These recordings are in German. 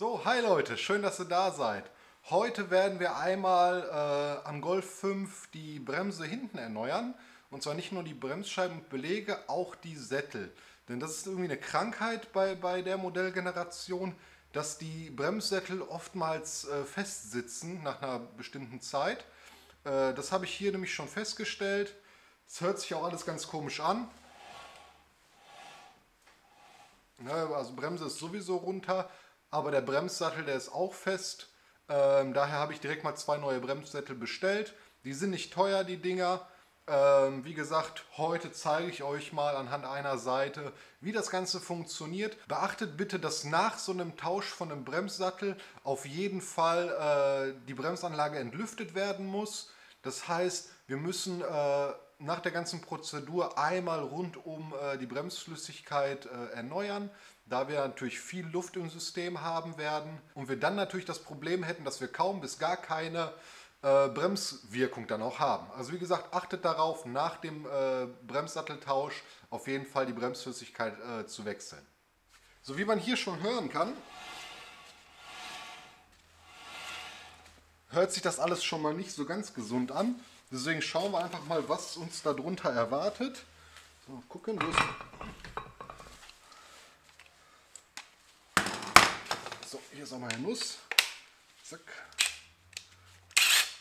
So, hi Leute, schön, dass ihr da seid. Heute werden wir einmal äh, am Golf 5 die Bremse hinten erneuern. Und zwar nicht nur die Bremsscheiben und Belege, auch die Sättel. Denn das ist irgendwie eine Krankheit bei, bei der Modellgeneration, dass die Bremssättel oftmals äh, festsitzen nach einer bestimmten Zeit. Äh, das habe ich hier nämlich schon festgestellt. Es hört sich auch alles ganz komisch an. Ne, also Bremse ist sowieso runter, aber der Bremssattel, der ist auch fest. Ähm, daher habe ich direkt mal zwei neue Bremssättel bestellt. Die sind nicht teuer, die Dinger. Ähm, wie gesagt, heute zeige ich euch mal anhand einer Seite, wie das Ganze funktioniert. Beachtet bitte, dass nach so einem Tausch von einem Bremssattel auf jeden Fall äh, die Bremsanlage entlüftet werden muss. Das heißt, wir müssen äh, nach der ganzen Prozedur einmal rund um äh, die Bremsflüssigkeit äh, erneuern, da wir natürlich viel Luft im System haben werden und wir dann natürlich das Problem hätten, dass wir kaum bis gar keine äh, Bremswirkung dann auch haben. Also wie gesagt, achtet darauf, nach dem äh, Bremssatteltausch auf jeden Fall die Bremsflüssigkeit äh, zu wechseln. So wie man hier schon hören kann, hört sich das alles schon mal nicht so ganz gesund an. Deswegen schauen wir einfach mal, was uns darunter erwartet. So, mal gucken, wo So, hier ist auch meine Nuss. Zack.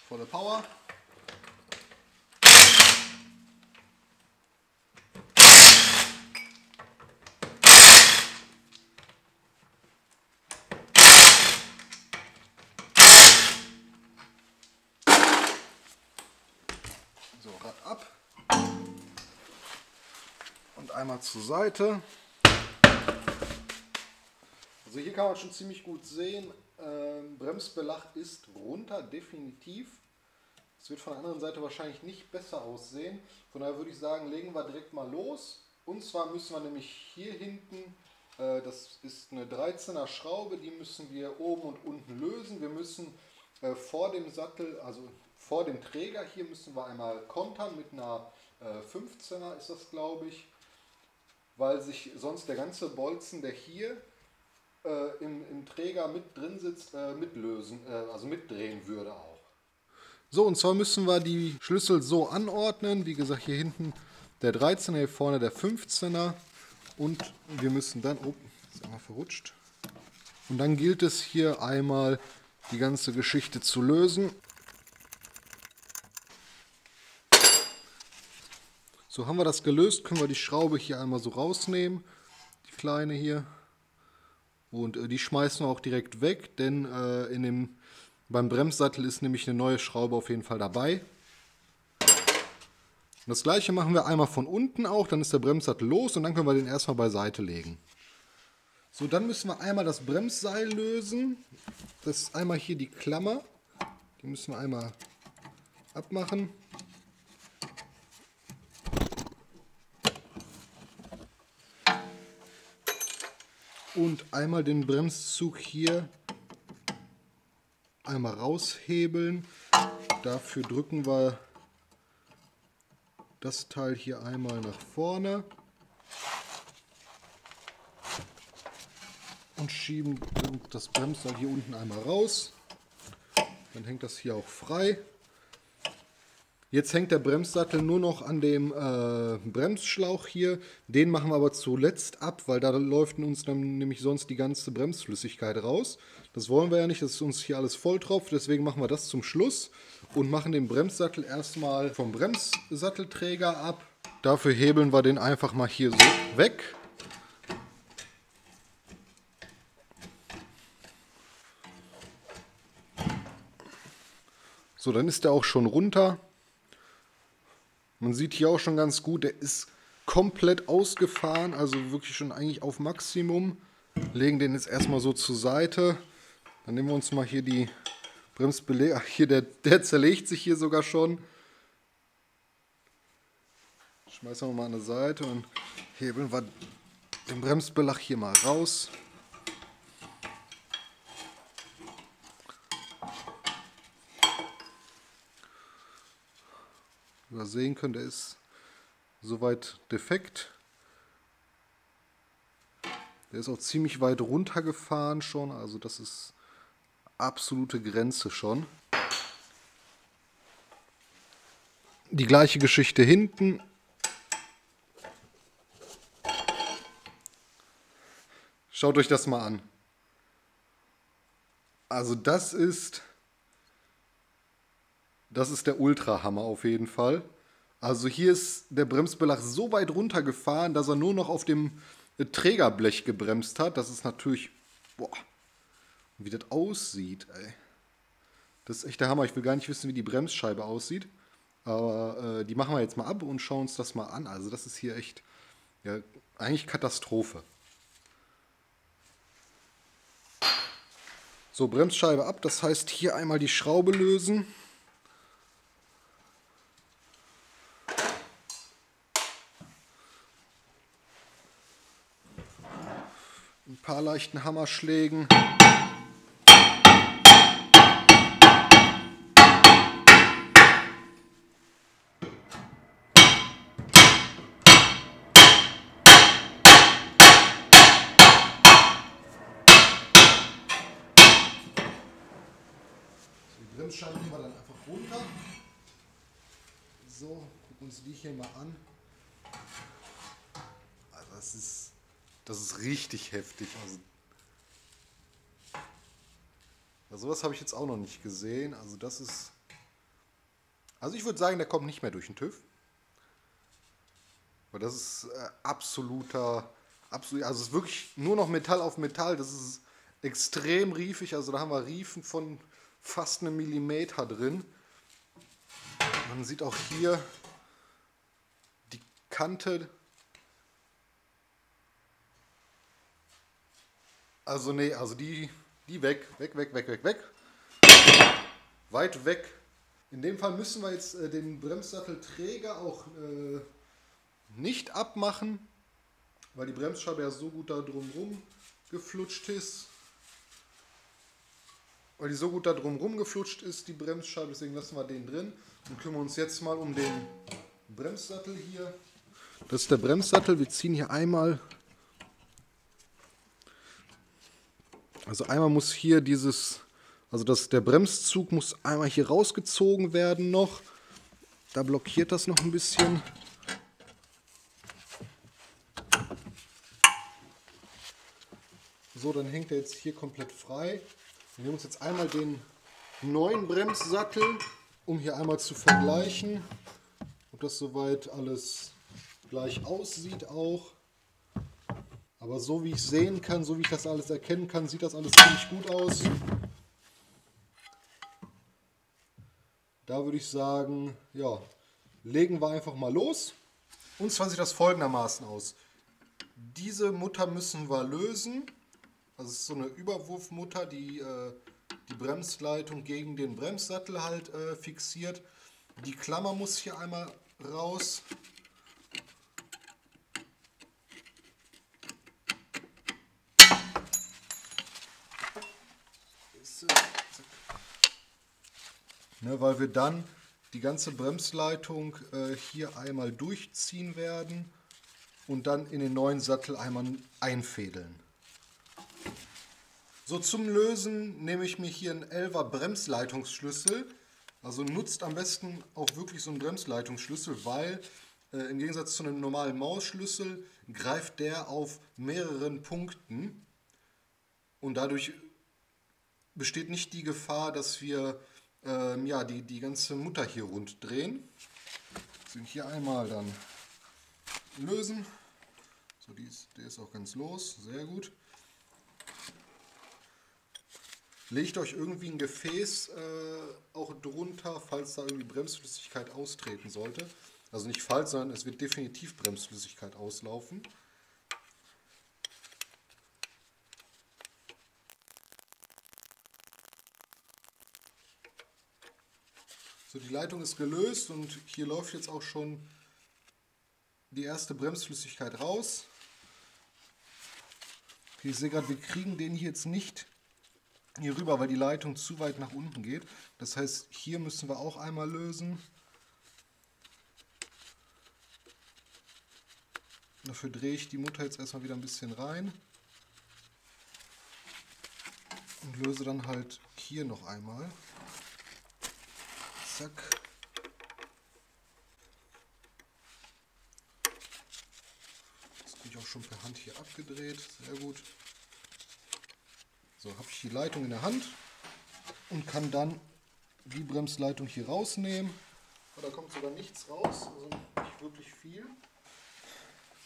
Volle Power. So, Rad ab. Und einmal zur Seite. Also hier kann man schon ziemlich gut sehen, ähm, Bremsbelag ist runter, definitiv. Es wird von der anderen Seite wahrscheinlich nicht besser aussehen. Von daher würde ich sagen, legen wir direkt mal los. Und zwar müssen wir nämlich hier hinten, äh, das ist eine 13er Schraube, die müssen wir oben und unten lösen. Wir müssen äh, vor dem Sattel, also vor dem Träger hier müssen wir einmal kontern mit einer äh, 15er ist das glaube ich, weil sich sonst der ganze Bolzen, der hier äh, im, im, Träger mit drin sitzt, äh, mitlösen, äh, also mitdrehen würde auch. So, und zwar müssen wir die Schlüssel so anordnen, wie gesagt hier hinten der 13er, hier vorne der 15er und wir müssen dann, oh, ist einmal verrutscht, und dann gilt es hier einmal die ganze Geschichte zu lösen. So haben wir das gelöst, können wir die Schraube hier einmal so rausnehmen, die kleine hier. Und äh, die schmeißen wir auch direkt weg, denn äh, in dem, beim Bremssattel ist nämlich eine neue Schraube auf jeden Fall dabei. Und das gleiche machen wir einmal von unten auch, dann ist der Bremssattel los und dann können wir den erstmal beiseite legen. So, dann müssen wir einmal das Bremsseil lösen. Das ist einmal hier die Klammer. Die müssen wir einmal abmachen. Und einmal den Bremszug hier einmal raushebeln. Dafür drücken wir das Teil hier einmal nach vorne und schieben das Bremsseil hier unten einmal raus. Dann hängt das hier auch frei. Jetzt hängt der Bremssattel nur noch an dem äh, Bremsschlauch hier. Den machen wir aber zuletzt ab, weil da läuft uns dann nämlich sonst die ganze Bremsflüssigkeit raus. Das wollen wir ja nicht, dass uns hier alles volltropft. Deswegen machen wir das zum Schluss und machen den Bremssattel erstmal vom Bremssattelträger ab. Dafür hebeln wir den einfach mal hier so weg. So, dann ist der auch schon runter. Man sieht hier auch schon ganz gut, der ist komplett ausgefahren, also wirklich schon eigentlich auf Maximum. Legen den jetzt erstmal so zur Seite. Dann nehmen wir uns mal hier die Bremsbeläge. Ach, hier, der, der zerlegt sich hier sogar schon. Schmeißen wir mal an die Seite und hebeln wir den Bremsbelag hier mal raus. Übersehen könnt, der ist soweit defekt. Der ist auch ziemlich weit runtergefahren schon, also das ist absolute Grenze schon. Die gleiche Geschichte hinten. Schaut euch das mal an. Also das ist das ist der Ultrahammer auf jeden Fall. Also hier ist der Bremsbelag so weit runtergefahren, dass er nur noch auf dem Trägerblech gebremst hat. Das ist natürlich, boah, wie das aussieht, ey. Das ist echt der Hammer. Ich will gar nicht wissen, wie die Bremsscheibe aussieht. Aber äh, die machen wir jetzt mal ab und schauen uns das mal an. Also das ist hier echt, ja, eigentlich Katastrophe. So, Bremsscheibe ab. Das heißt, hier einmal die Schraube lösen. Paar leichten Hammerschlägen. Die Bremsscheibe nehmen wir dann einfach runter. So, gucken uns die hier mal an. Also das ist das ist richtig heftig. Also, ja, sowas habe ich jetzt auch noch nicht gesehen. Also das ist... Also ich würde sagen, der kommt nicht mehr durch den TÜV. Weil das ist äh, absoluter... Absolut, also es ist wirklich nur noch Metall auf Metall. Das ist extrem riefig. Also da haben wir Riefen von fast einem Millimeter drin. Man sieht auch hier die Kante Also nee, also die, die weg, weg, weg, weg, weg, weg. Weit weg. In dem Fall müssen wir jetzt äh, den Bremssattelträger auch äh, nicht abmachen, weil die Bremsscheibe ja so gut da drumrum geflutscht ist. Weil die so gut da drumrum geflutscht ist, die Bremsscheibe, deswegen lassen wir den drin und kümmern uns jetzt mal um den Bremssattel hier. Das ist der Bremssattel. Wir ziehen hier einmal Also einmal muss hier dieses, also das, der Bremszug muss einmal hier rausgezogen werden noch. Da blockiert das noch ein bisschen. So, dann hängt er jetzt hier komplett frei. Wir nehmen uns jetzt einmal den neuen Bremssattel, um hier einmal zu vergleichen, ob das soweit alles gleich aussieht auch. Aber so wie ich sehen kann, so wie ich das alles erkennen kann, sieht das alles ziemlich gut aus. Da würde ich sagen, ja, legen wir einfach mal los. Und zwar sieht das folgendermaßen aus. Diese Mutter müssen wir lösen. Das ist so eine Überwurfmutter, die äh, die Bremsleitung gegen den Bremssattel halt äh, fixiert. Die Klammer muss hier einmal raus. Ne, weil wir dann die ganze Bremsleitung äh, hier einmal durchziehen werden und dann in den neuen Sattel einmal einfädeln. So zum Lösen nehme ich mir hier einen 11er Bremsleitungsschlüssel. Also nutzt am besten auch wirklich so einen Bremsleitungsschlüssel, weil äh, im Gegensatz zu einem normalen Mausschlüssel greift der auf mehreren Punkten und dadurch besteht nicht die Gefahr, dass wir ähm, ja, die, die ganze Mutter hier rund drehen. Sind hier einmal dann lösen. So, die ist, der ist auch ganz los, sehr gut. Legt euch irgendwie ein Gefäß äh, auch drunter, falls da irgendwie Bremsflüssigkeit austreten sollte. Also nicht falls, sondern es wird definitiv Bremsflüssigkeit auslaufen. So, die Leitung ist gelöst und hier läuft jetzt auch schon die erste Bremsflüssigkeit raus. Okay, ich sehe gerade, wir kriegen den hier jetzt nicht hier rüber, weil die Leitung zu weit nach unten geht. Das heißt, hier müssen wir auch einmal lösen. Dafür drehe ich die Mutter jetzt erstmal wieder ein bisschen rein. und löse dann halt hier noch einmal. Zack. Das bin ich auch schon per Hand hier abgedreht. Sehr gut. So, habe ich die Leitung in der Hand und kann dann die Bremsleitung hier rausnehmen. Oh, da kommt sogar nichts raus, also nicht wirklich viel.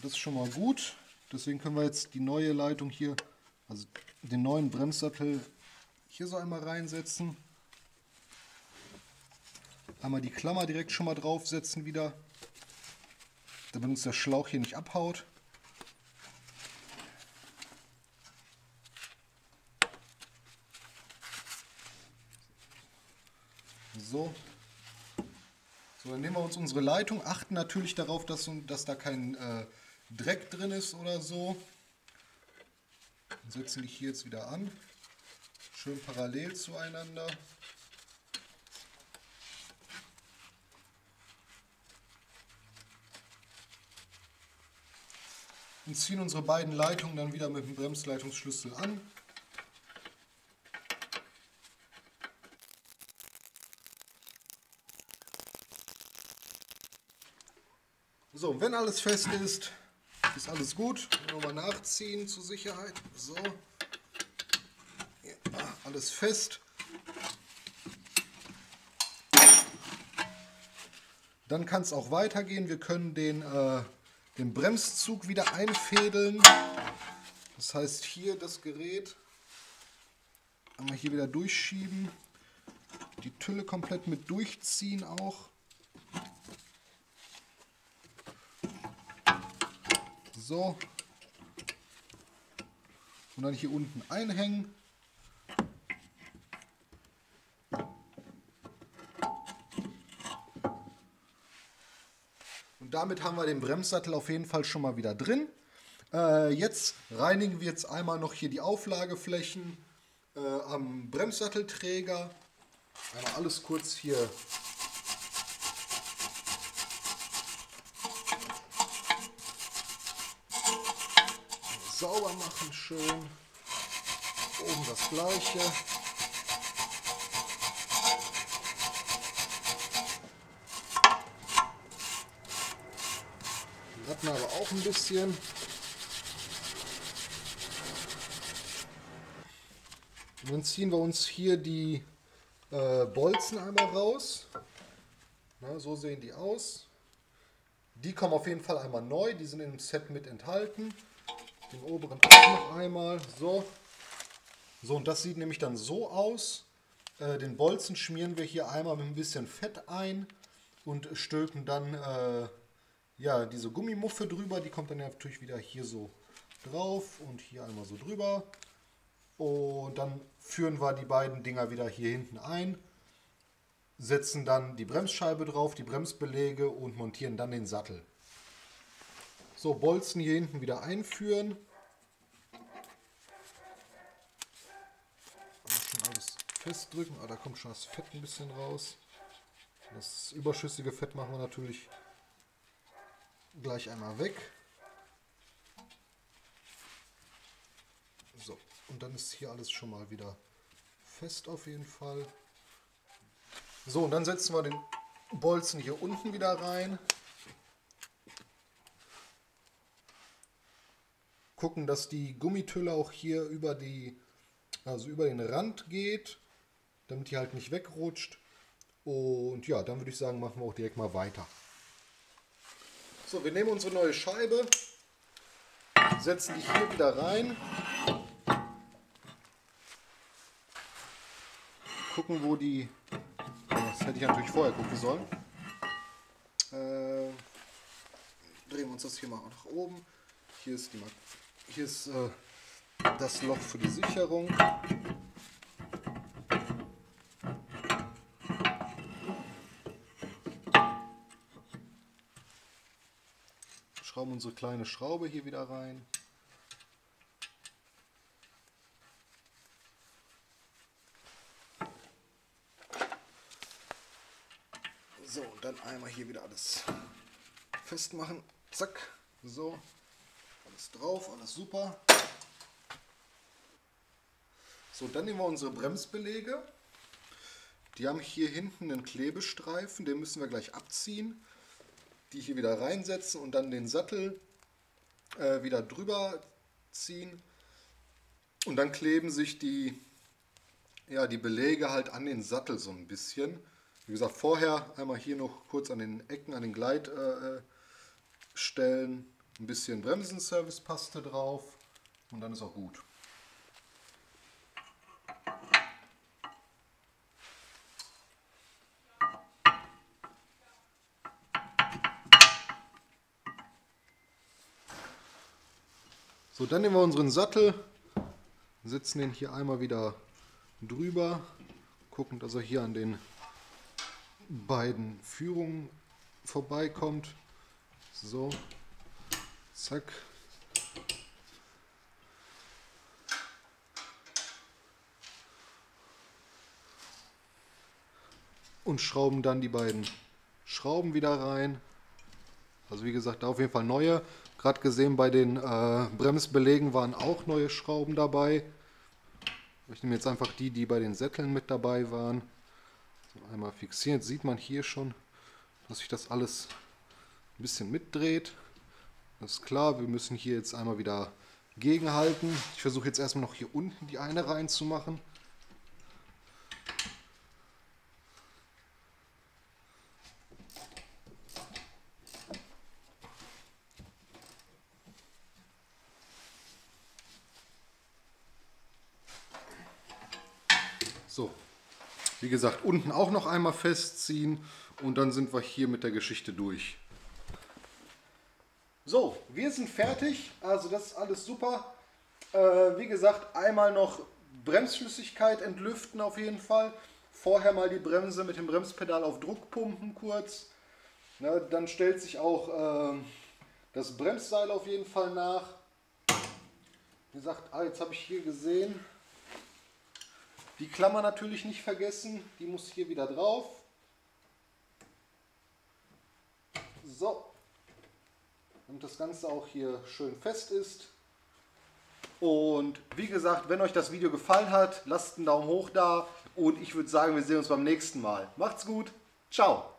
Das ist schon mal gut. Deswegen können wir jetzt die neue Leitung hier, also den neuen Bremssattel hier so einmal reinsetzen. Einmal die Klammer direkt schon mal draufsetzen wieder, damit uns der Schlauch hier nicht abhaut. So. So, dann nehmen wir uns unsere Leitung, achten natürlich darauf, dass, dass da kein äh, Dreck drin ist oder so. Und setzen die hier jetzt wieder an. Schön parallel zueinander. Und ziehen unsere beiden Leitungen dann wieder mit dem Bremsleitungsschlüssel an. So, wenn alles fest ist, ist alles gut. Nochmal nachziehen zur Sicherheit. So. Ja, alles fest. Dann kann es auch weitergehen. Wir können den, äh, den Bremszug wieder einfädeln. Das heißt hier das Gerät einmal hier wieder durchschieben. Die Tülle komplett mit durchziehen auch. So. Und dann hier unten einhängen. Damit haben wir den Bremssattel auf jeden Fall schon mal wieder drin. Äh, jetzt reinigen wir jetzt einmal noch hier die Auflageflächen äh, am Bremssattelträger. Einmal alles kurz hier sauber machen schön. Oben das gleiche. Hatten aber auch ein bisschen. Und dann ziehen wir uns hier die äh, Bolzen einmal raus. Na, so sehen die aus. Die kommen auf jeden Fall einmal neu, die sind im Set mit enthalten den oberen auch noch einmal. So. So, und das sieht nämlich dann so aus. Äh, den Bolzen schmieren wir hier einmal mit ein bisschen Fett ein und stülpen dann äh, ja, diese Gummimuffe drüber. Die kommt dann natürlich wieder hier so drauf und hier einmal so drüber. Und dann führen wir die beiden Dinger wieder hier hinten ein, setzen dann die Bremsscheibe drauf, die Bremsbeläge und montieren dann den Sattel. So, Bolzen hier hinten wieder einführen. Schon alles festdrücken. Ah, da kommt schon das Fett ein bisschen raus. Das überschüssige Fett machen wir natürlich gleich einmal weg. So, und dann ist hier alles schon mal wieder fest auf jeden Fall. So, und dann setzen wir den Bolzen hier unten wieder rein. gucken, dass die Gummitülle auch hier über die, also über den Rand geht, damit die halt nicht wegrutscht. Und ja, dann würde ich sagen, machen wir auch direkt mal weiter. So, wir nehmen unsere neue Scheibe, setzen die hier wieder rein. Gucken, wo die, das hätte ich natürlich vorher gucken sollen. Äh, drehen wir uns das hier mal nach oben. Hier ist die hier ist äh, das Loch für die Sicherung. Schrauben unsere kleine Schraube hier wieder rein. So, und dann einmal hier wieder alles festmachen. Zack, so. Alles drauf, alles super. So, dann nehmen wir unsere Bremsbelege. Die haben hier hinten einen Klebestreifen, den müssen wir gleich abziehen. Die hier wieder reinsetzen und dann den Sattel äh, wieder drüber ziehen. Und dann kleben sich die, ja, die Belege halt an den Sattel so ein bisschen. Wie gesagt, vorher einmal hier noch kurz an den Ecken, an den Gleitstellen äh, ein bisschen Bremsenservicepaste drauf und dann ist auch gut. So, dann nehmen wir unseren Sattel, setzen den hier einmal wieder drüber, gucken, dass er hier an den beiden Führungen vorbeikommt. So, zack. Und schrauben dann die beiden Schrauben wieder rein. Also wie gesagt, da auf jeden Fall neue. Gerade gesehen, bei den äh, Bremsbelegen waren auch neue Schrauben dabei. Ich nehme jetzt einfach die, die bei den Sätteln mit dabei waren. So, einmal fixieren. Jetzt sieht man hier schon, dass sich das alles ein bisschen mitdreht. Das ist klar, wir müssen hier jetzt einmal wieder gegenhalten. Ich versuche jetzt erstmal noch hier unten die eine reinzumachen. So, wie gesagt, unten auch noch einmal festziehen und dann sind wir hier mit der Geschichte durch. So, wir sind fertig. Also das ist alles super. Äh, wie gesagt, einmal noch Bremsflüssigkeit entlüften auf jeden Fall. Vorher mal die Bremse mit dem Bremspedal auf Druck pumpen kurz. Na, dann stellt sich auch äh, das Bremsseil auf jeden Fall nach. Wie gesagt, ah, jetzt habe ich hier gesehen, die Klammer natürlich nicht vergessen, die muss hier wieder drauf. So, damit das Ganze auch hier schön fest ist. Und wie gesagt, wenn euch das Video gefallen hat, lasst einen Daumen hoch da und ich würde sagen, wir sehen uns beim nächsten Mal. Macht's gut, ciao!